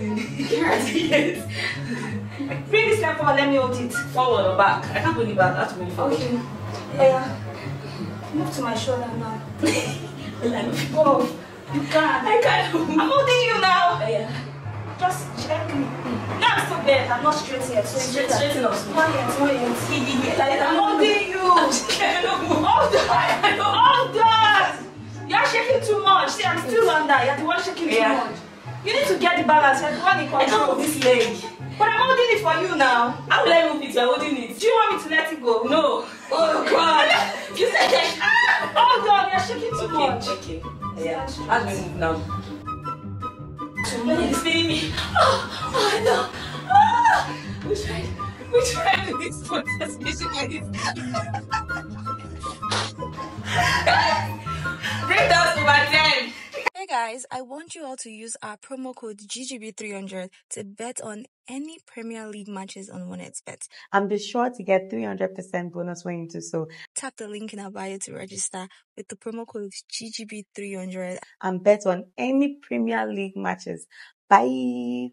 yes. Bring this leg forward, let me hold it. Forward or back? I can't put it back. I have to it forward. Okay. Yeah. Move to my shoulder now. Like, Whoa. Oh, you can't. I can't. I'm holding you now. Yeah. Just gently. No, I'm still bent. I'm not straight yet. So Straight- straighten us. Not yet, not yet. Like, I'm holding you. Hold on. Hold on. You're shaking too much. See, I'm still under. You're the one shaking too Yeah. much. You need to get the balance. You're the one in control. move this leg. But I'm holding it for you now. How will I move it? You're holding it. Do you want me to let it go? No. Oh God. you said that. Hold on. You're shaking too Okay, much. okay. Yeah. How do we move now? It's spinning me. Oh, oh no. Ah. We tried. We tried this contest mission like this. guys, I want you all to use our promo code GGB300 to bet on any Premier League matches on 1xBet. and be sure to get 300% bonus when you do so Tap the link in our bio to register with the promo code GGB300 and bet on any Premier League matches. Bye.